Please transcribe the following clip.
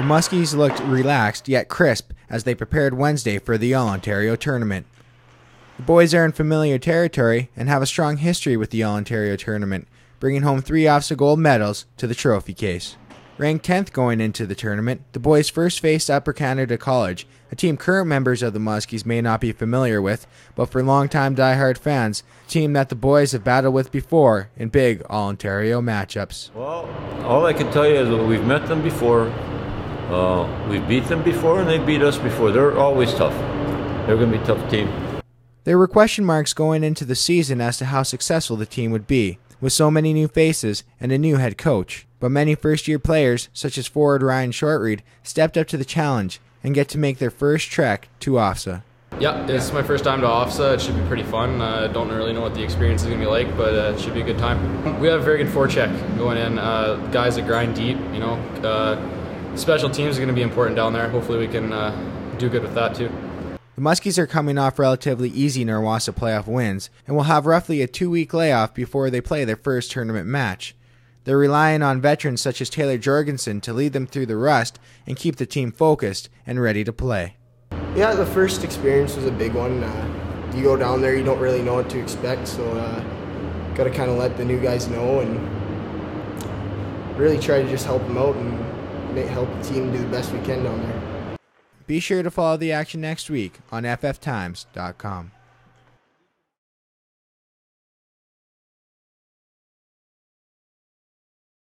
The Muskies looked relaxed yet crisp as they prepared Wednesday for the All Ontario tournament. The boys are in familiar territory and have a strong history with the All Ontario tournament, bringing home three OFSAA gold medals to the trophy case. Ranked 10th going into the tournament, the boys first faced Upper Canada College, a team current members of the Muskies may not be familiar with, but for longtime die-hard fans, a team that the boys have battled with before in big All Ontario matchups. Well, all I can tell you is that we've met them before, uh, we've beat them before, and they beat us before. They're always tough. They're going to be a tough team. There were question marks going into the season as to how successful the team would be, with so many new faces and a new head coach. But many first year players, such as forward Ryan Shortreed, stepped up to the challenge and get to make their first trek to OFSAA. Yeah, this is my first time to OFSAA. It should be pretty fun. I uh, don't really know what the experience is going to be like, but uh, it should be a good time. We have a very good forecheck going in. Uh, guys that grind deep, you know. Special teams are going to be important down there. Hopefully, we can uh, do good with that too. The Muskies are coming off relatively easy NWOSSAA playoff wins and will have roughly a two week layoff before they play their first tournament match. They're relying on veterans such as Taylor Jorgensen to lead them through the rust and keep the team focused and ready to play. Yeah, the first experience was a big one. Uh, you go down there, you don't really know what to expect, so uh, got to kind of let the new guys know and really try to just help them out and make, help the team do the best we can down there. Be sure to follow the action next week on FFTimes.com.